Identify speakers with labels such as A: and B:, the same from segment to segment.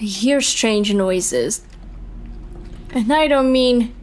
A: I hear strange noises. And I don't mean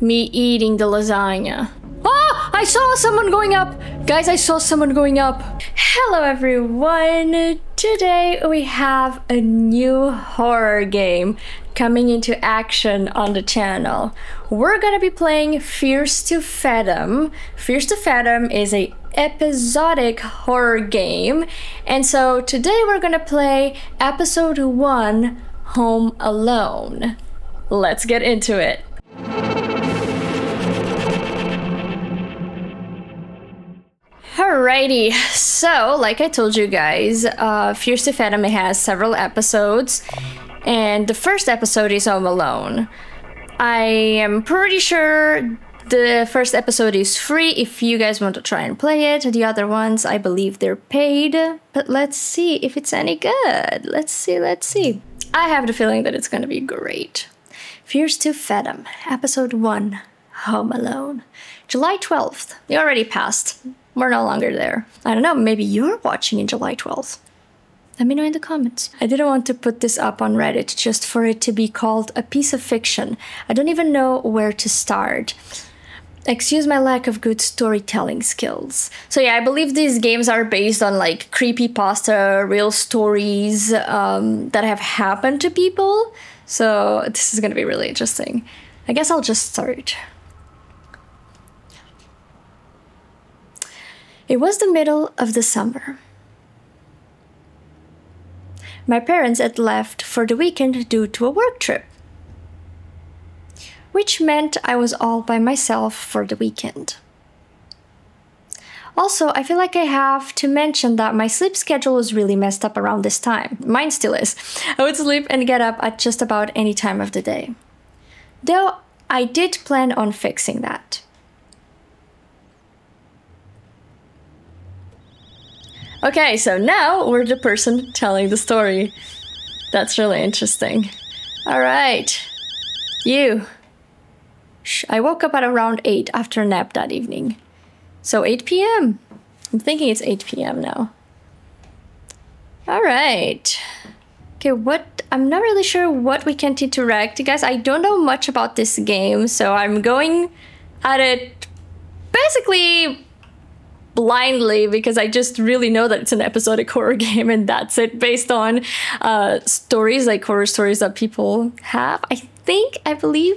A: me eating the lasagna. Ah! I saw someone going up! Guys, I saw someone going up. Hello everyone! Today we have a new horror game coming into action on the channel. We're gonna be playing Fears to Fathom. Fears to Fathom is a episodic horror game. And so today we're gonna play episode 1, Home Alone. Let's get into it. Alrighty, so like I told you guys, uh, Fears to Fathom has several episodes, and the first episode is Home Alone. I am pretty sure the first episode is free if you guys want to try and play it. The other ones, I believe they're paid, but let's see if it's any good. Let's see, let's see. I have the feeling that it's gonna be great. Fears to Fathom, episode 1, Home Alone. July 12th. We already passed. We're no longer there. I don't know, maybe you're watching in July 12th. Let me know in the comments. I didn't want to put this up on Reddit just for it to be called a piece of fiction. I don't even know where to start. Excuse my lack of good storytelling skills. So yeah, I believe these games are based on like creepy pasta, real stories um, that have happened to people. So this is gonna be really interesting. I guess I'll just start. It was the middle of the summer. My parents had left for the weekend due to a work trip, which meant I was all by myself for the weekend. Also, I feel like I have to mention that my sleep schedule was really messed up around this time. Mine still is. I would sleep and get up at just about any time of the day. Though I did plan on fixing that. Okay, so now we're the person telling the story. That's really interesting. All right. You. I woke up at around 8 after a nap that evening. So 8 p.m. I'm thinking it's 8 p.m. now. All right. Okay, what? I'm not really sure what we can interact. Guys, I don't know much about this game, so I'm going at it basically blindly because I just really know that it's an episodic horror game and that's it based on uh, stories like horror stories that people have. I think, I believe.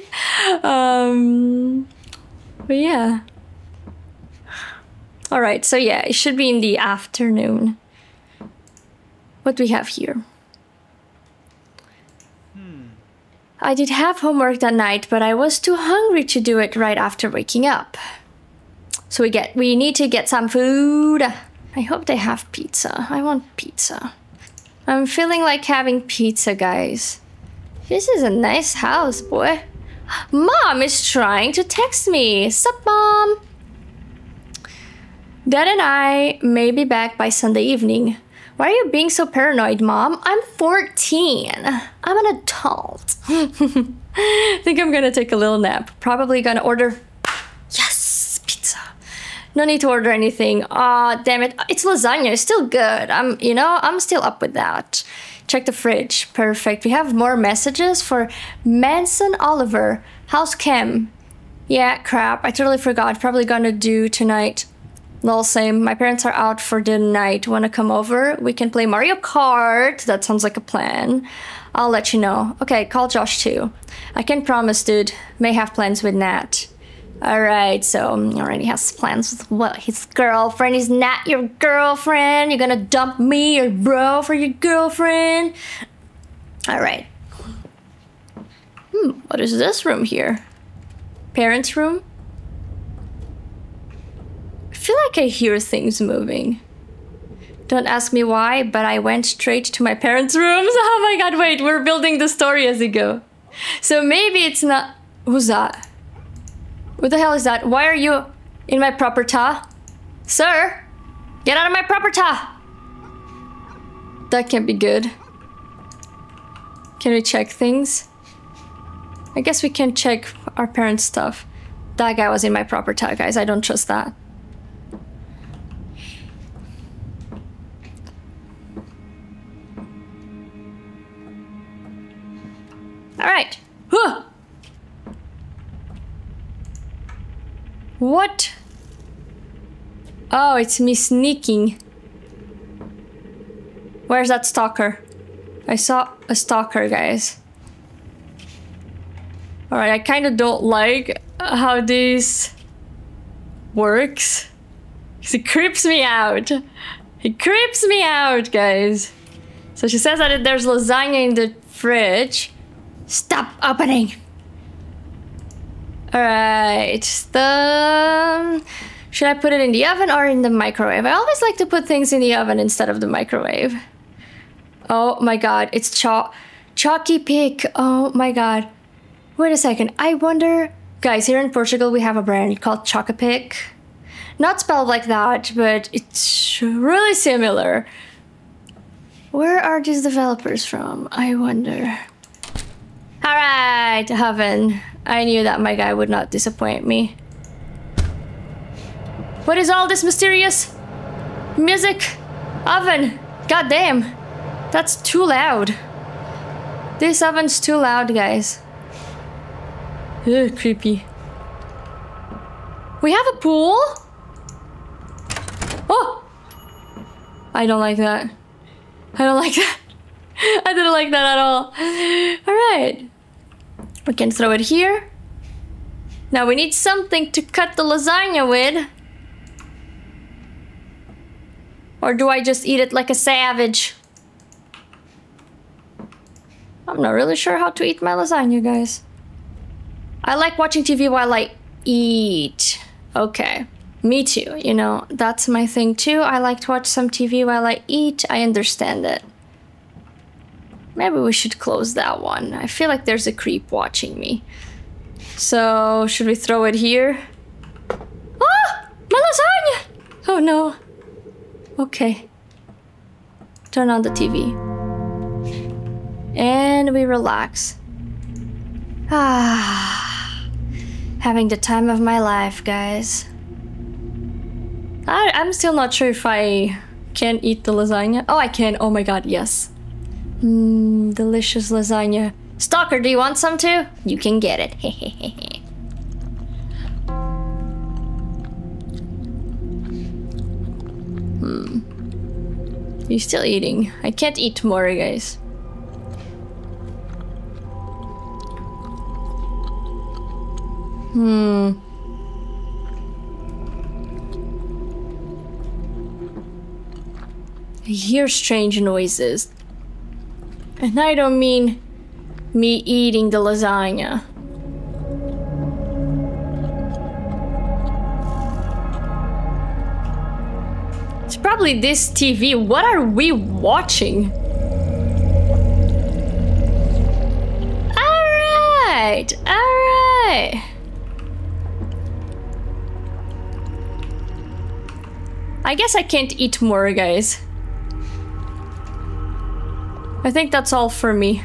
A: Um, but yeah. All right, so yeah, it should be in the afternoon. What do we have here? I did have homework that night, but I was too hungry to do it right after waking up. So we get we need to get some food. I hope they have pizza. I want pizza. I'm feeling like having pizza, guys. This is a nice house, boy. Mom is trying to text me. Sup, Mom? Dad and I may be back by Sunday evening. Why are you being so paranoid, Mom? I'm 14. I'm an adult. I think I'm gonna take a little nap. Probably gonna order no need to order anything. Ah, oh, damn it. It's lasagna. It's still good. I'm, you know, I'm still up with that. Check the fridge. Perfect. We have more messages for Manson Oliver. How's chem? Yeah, crap. I totally forgot. Probably gonna do tonight. Lol, same. My parents are out for the night. Wanna come over? We can play Mario Kart. That sounds like a plan. I'll let you know. Okay, call Josh too. I can promise, dude. May have plans with Nat. Alright, so he already has plans with what his girlfriend. He's not your girlfriend. You're gonna dump me, your bro, for your girlfriend. Alright. Hmm, what is this room here? Parents' room? I feel like I hear things moving. Don't ask me why, but I went straight to my parents' rooms. Oh my god, wait, we're building the story as we go. So maybe it's not. Who's that? What the hell is that? Why are you in my property? Sir! Get out of my property! That can't be good. Can we check things? I guess we can check our parents' stuff. That guy was in my property, guys. I don't trust that. Alright. Huh. What? Oh, it's me sneaking. Where's that stalker? I saw a stalker, guys. Alright, I kind of don't like how this works. It creeps me out. It creeps me out, guys. So she says that there's lasagna in the fridge. Stop opening! Alright, the... Should I put it in the oven or in the microwave? I always like to put things in the oven instead of the microwave. Oh my god, it's Cho Chalky Pick. Oh my god. Wait a second, I wonder... Guys, here in Portugal we have a brand called Chocapic. Not spelled like that, but it's really similar. Where are these developers from? I wonder. Alright, Heaven. I knew that my guy would not disappoint me. What is all this mysterious music? Oven! God damn! That's too loud. This oven's too loud, guys. Ugh, creepy. We have a pool? Oh! I don't like that. I don't like that. I didn't like that at all. Alright. We can throw it here. Now we need something to cut the lasagna with. Or do I just eat it like a savage? I'm not really sure how to eat my lasagna, guys. I like watching TV while I eat. Okay. Me too, you know, that's my thing too. I like to watch some TV while I eat. I understand it. Maybe we should close that one. I feel like there's a creep watching me. So, should we throw it here? Ah! My lasagna! Oh no. Okay. Turn on the TV. And we relax. Ah. Having the time of my life, guys. I, I'm still not sure if I can eat the lasagna. Oh, I can. Oh my god, yes. Mmm, delicious lasagna. Stalker, do you want some too? You can get it. hmm. You still eating? I can't eat tomorrow, guys. Hmm. I hear strange noises. And I don't mean me eating the lasagna. It's probably this TV. What are we watching? Alright, alright. I guess I can't eat more, guys. I think that's all for me.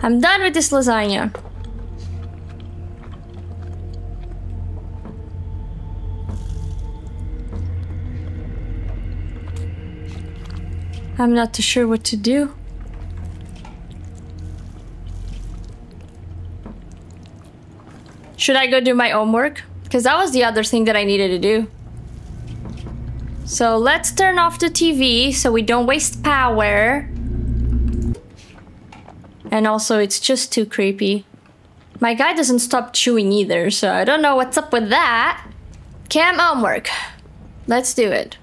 A: I'm done with this lasagna. I'm not too sure what to do. Should I go do my homework? Because that was the other thing that I needed to do. So let's turn off the TV so we don't waste power. And also, it's just too creepy. My guy doesn't stop chewing either, so I don't know what's up with that. Chem homework. Let's do it.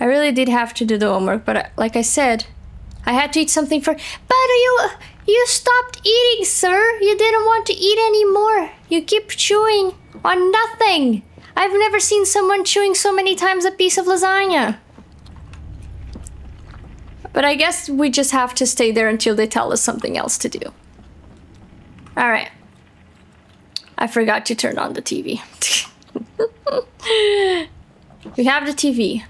A: I really did have to do the homework, but uh, like I said, I had to eat something for- But you- You stopped eating, sir! You didn't want to eat anymore! You keep chewing on nothing! I've never seen someone chewing so many times a piece of lasagna! But I guess we just have to stay there until they tell us something else to do. Alright. I forgot to turn on the TV. we have the TV.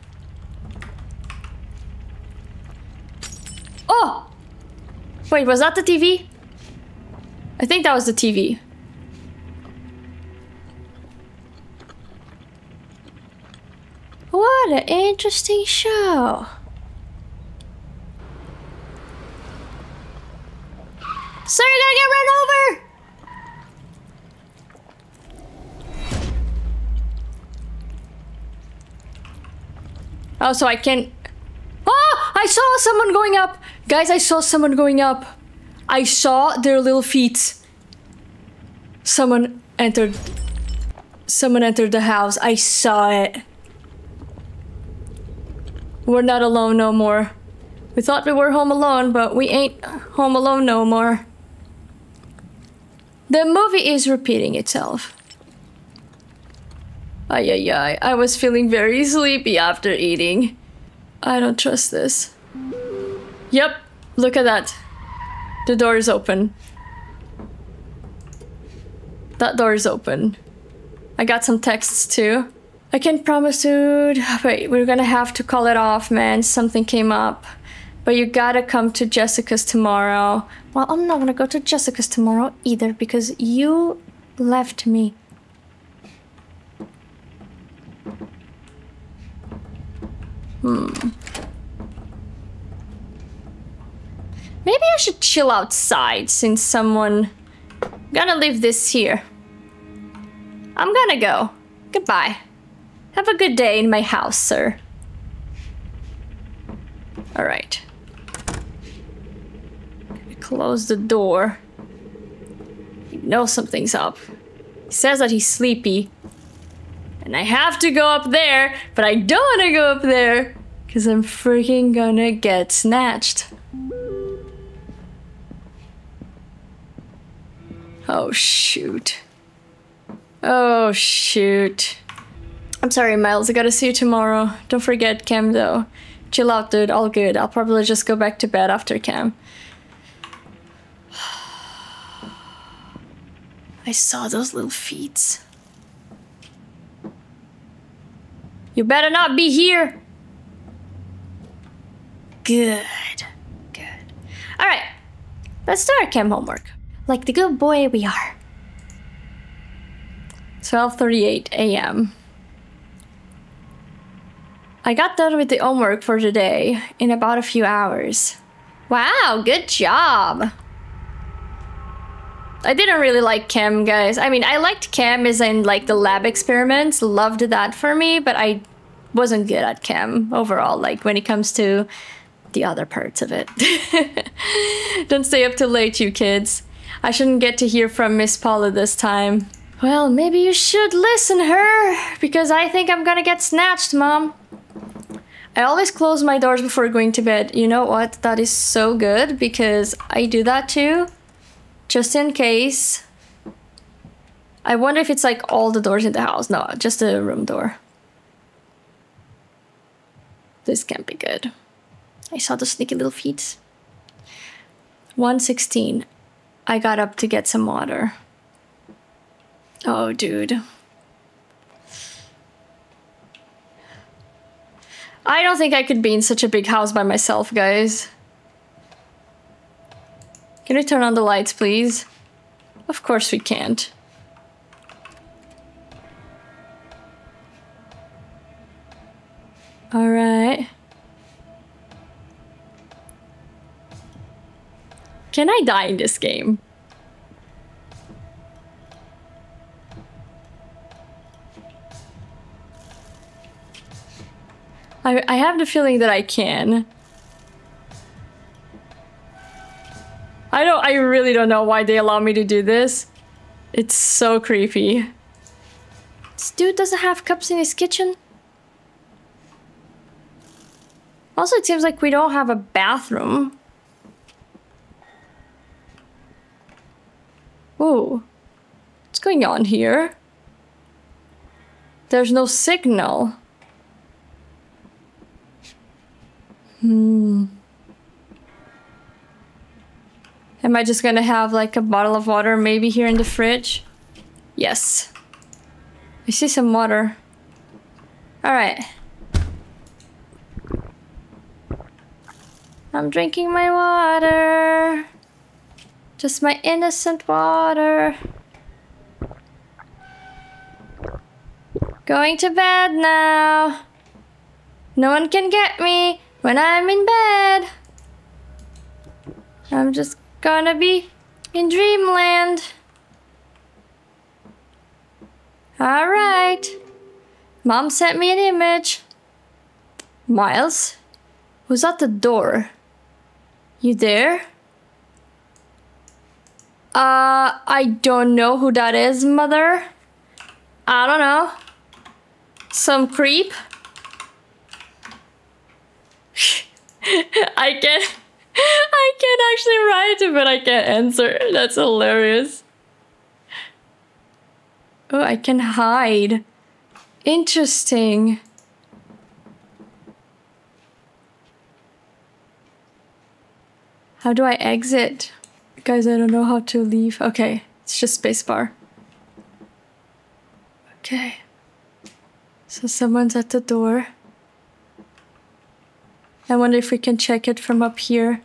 A: Oh! Wait, was that the TV? I think that was the TV. What an interesting show. Sir, I gotta get run over! Oh, so I can... Oh! I saw someone going up! Guys, I saw someone going up. I saw their little feet. Someone entered... Someone entered the house. I saw it. We're not alone no more. We thought we were home alone, but we ain't home alone no more. The movie is repeating itself. Ay ay ay, I was feeling very sleepy after eating. I don't trust this. Yep, look at that. The door is open. That door is open. I got some texts too. I can't promise, dude. Wait, we're gonna have to call it off, man. Something came up. But you gotta come to Jessica's tomorrow. Well, I'm not gonna go to Jessica's tomorrow either because you left me. Hmm. Maybe I should chill outside since someone... gonna leave this here. I'm gonna go. Goodbye. Have a good day in my house, sir. Alright. Close the door. You know something's up. He says that he's sleepy. And I have to go up there, but I don't want to go up there. Because I'm freaking gonna get snatched. Oh, shoot. Oh, shoot. I'm sorry, Miles. I gotta see you tomorrow. Don't forget chem, though. Chill out, dude. All good. I'll probably just go back to bed after chem. I saw those little feet. You better not be here. Good. Good. All right. Let's start chem homework. Like the good boy we are. 12:38 a.m. I got done with the homework for today in about a few hours. Wow, good job. I didn't really like chem, guys. I mean, I liked chem as in like the lab experiments, loved that for me, but I wasn't good at chem overall, like when it comes to the other parts of it. Don't stay up too late, you kids. I shouldn't get to hear from Miss Paula this time. Well, maybe you should listen her, because I think I'm gonna get snatched, Mom. I always close my doors before going to bed. You know what? That is so good, because I do that too just in case. I wonder if it's like all the doors in the house. No, just the room door. This can't be good. I saw the sneaky little feet. 116. I got up to get some water. Oh, dude. I don't think I could be in such a big house by myself, guys. Can we turn on the lights, please? Of course we can't. Alright. Can I die in this game? I, I have the feeling that I can. I don't- I really don't know why they allow me to do this. It's so creepy. This dude doesn't have cups in his kitchen? Also, it seems like we don't have a bathroom. Ooh. What's going on here? There's no signal. Hmm. Am I just gonna have like a bottle of water maybe here in the fridge? Yes. I see some water. Alright. I'm drinking my water. Just my innocent water. Going to bed now. No one can get me when I'm in bed. I'm just gonna be in dreamland. Alright. Mom sent me an image. Miles? Who's at the door? You there? Uh, I don't know who that is, mother. I don't know. Some creep? I can I can actually write it, but I can't answer. That's hilarious. Oh, I can hide. Interesting. How do I exit? Guys, I don't know how to leave. Okay, it's just spacebar. Okay. So someone's at the door. I wonder if we can check it from up here.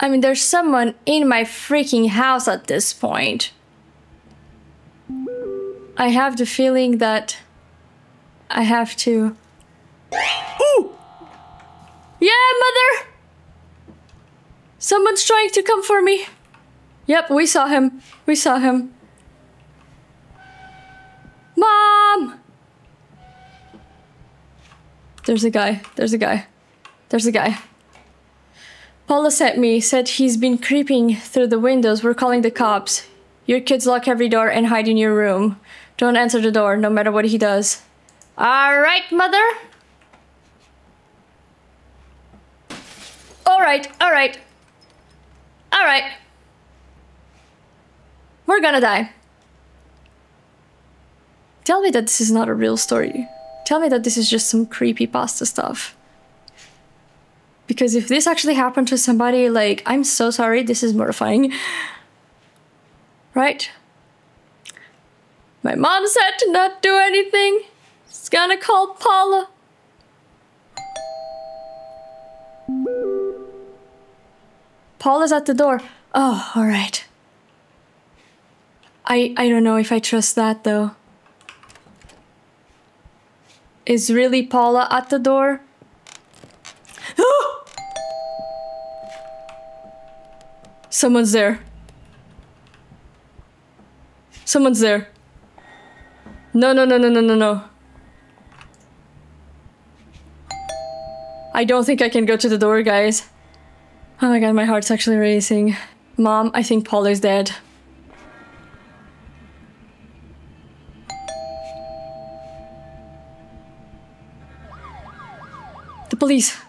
A: I mean, there's someone in my freaking house at this point. I have the feeling that I have to. Ooh! Yeah, mother! Someone's trying to come for me. Yep, we saw him. We saw him. Mom! There's a guy. There's a guy. There's a guy. Paula sent me, said he's been creeping through the windows. We're calling the cops. Your kids lock every door and hide in your room. Don't answer the door, no matter what he does. Alright, mother? Alright, alright. Alright. We're gonna die. Tell me that this is not a real story. Tell me that this is just some creepy pasta stuff. Because if this actually happened to somebody, like, I'm so sorry, this is mortifying. Right? My mom said to not do anything. She's gonna call Paula. Paula's at the door. Oh, alright. I I don't know if I trust that though. Is really Paula at the door? Someone's there. Someone's there. No, no, no, no, no, no, no. I don't think I can go to the door, guys. Oh my god, my heart's actually racing. Mom, I think Paul is dead. The police.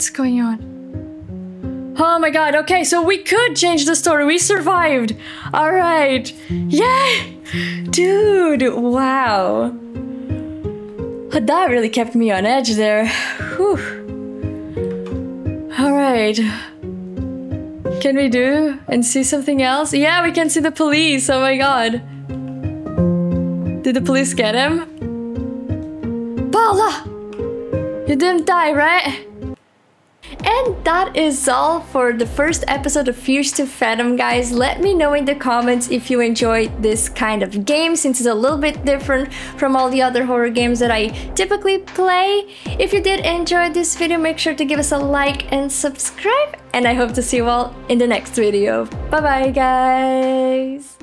A: What's going on? Oh my god, okay, so we could change the story. We survived. Alright. Yay! Dude, wow. That really kept me on edge there. Whew. Alright. Can we do and see something else? Yeah, we can see the police. Oh my god. Did the police get him? Paula! You didn't die, right? And that is all for the first episode of Fears to Fathom, guys. Let me know in the comments if you enjoyed this kind of game since it's a little bit different from all the other horror games that I typically play. If you did enjoy this video, make sure to give us a like and subscribe. And I hope to see you all in the next video. Bye bye, guys!